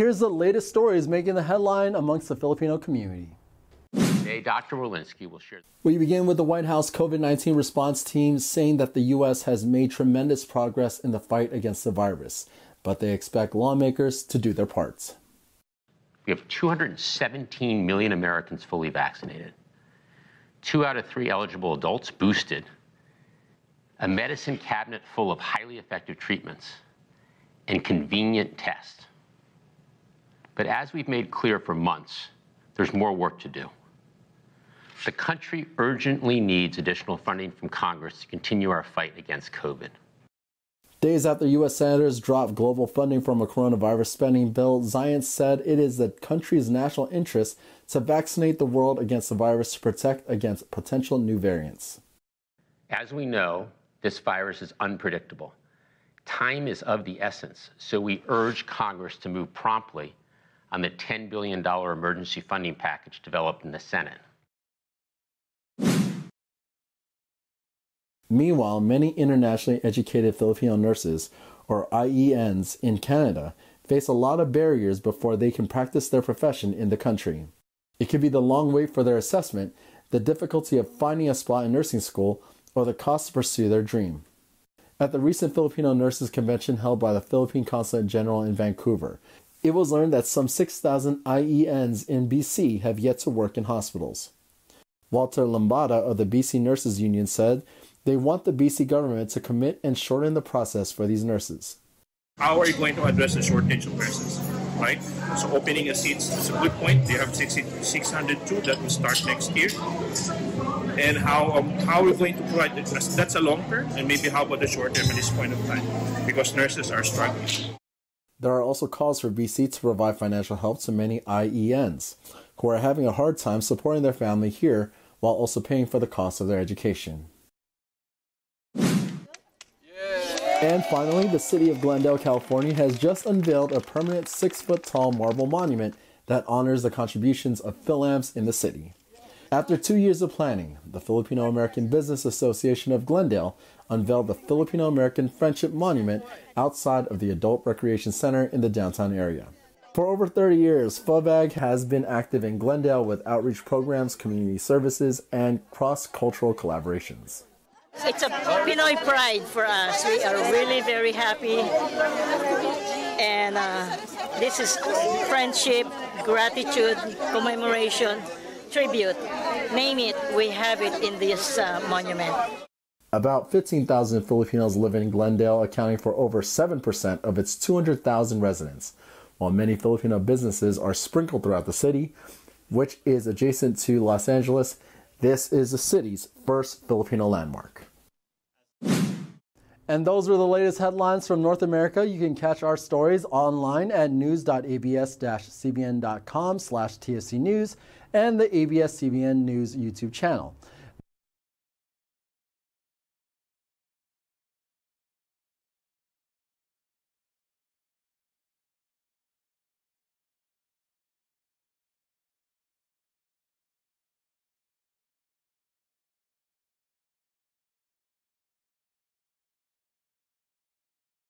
Here's the latest stories making the headline amongst the Filipino community. Today, Dr. Walensky will share. We begin with the White House COVID 19 response team saying that the U.S. has made tremendous progress in the fight against the virus, but they expect lawmakers to do their parts. We have 217 million Americans fully vaccinated, two out of three eligible adults boosted, a medicine cabinet full of highly effective treatments, and convenient tests. But as we've made clear for months, there's more work to do. The country urgently needs additional funding from Congress to continue our fight against COVID. Days after U.S. senators dropped global funding from a coronavirus spending bill, Zients said it is the country's national interest to vaccinate the world against the virus to protect against potential new variants. As we know, this virus is unpredictable. Time is of the essence, so we urge Congress to move promptly on the $10 billion emergency funding package developed in the Senate. Meanwhile, many internationally educated Filipino nurses, or IENs, in Canada face a lot of barriers before they can practice their profession in the country. It could be the long wait for their assessment, the difficulty of finding a spot in nursing school, or the cost to pursue their dream. At the recent Filipino Nurses Convention held by the Philippine Consulate General in Vancouver, it was learned that some 6,000 IENs in BC have yet to work in hospitals. Walter Lambada of the BC Nurses Union said they want the BC government to commit and shorten the process for these nurses. How are you going to address the shortage of nurses? Right? So opening a seats is a good point. You have 602 that will start next year. And how um, how are we going to provide it? That's a long term, and maybe how about the short term at this point of time? Because nurses are struggling. There are also calls for BC to provide financial help to many IENs who are having a hard time supporting their family here while also paying for the cost of their education. And finally, the city of Glendale, California has just unveiled a permanent six foot tall marble monument that honors the contributions of Fil-Ams in the city. After two years of planning, the Filipino American Business Association of Glendale unveiled the Filipino American Friendship Monument outside of the Adult Recreation Center in the downtown area. For over 30 years, FABAG has been active in Glendale with outreach programs, community services, and cross cultural collaborations. It's a Pinoy pride for us. We are really very happy. And uh, this is friendship, gratitude, commemoration, tribute. Name it, we have it in this uh, monument. About 15,000 Filipinos live in Glendale, accounting for over 7% of its 200,000 residents, while many Filipino businesses are sprinkled throughout the city, which is adjacent to Los Angeles this is the city's first Filipino landmark. And those were the latest headlines from North America. You can catch our stories online at news.abs-cbn.com slash tfcnews and the ABS-CBN News YouTube channel.